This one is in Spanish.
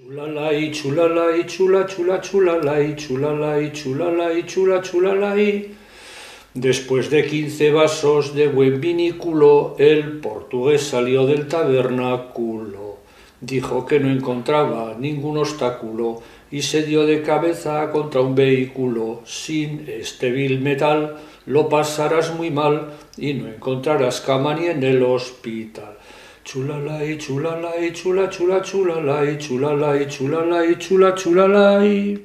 Chulalay, chulalay, chula, chula, chulalay, chulalay, chulalay, chula, chulalay. Después de quince vasos de buen vinículo, el portugués salió del tabernáculo. Dijo que no encontraba ningún obstáculo y se dio de cabeza contra un vehículo. Sin este vil metal lo pasarás muy mal y no encontrarás cama ni en el hospital. Txulalai, txulalai, txula, txula, txulalai, txulalai, txulalai, txula, txulalai.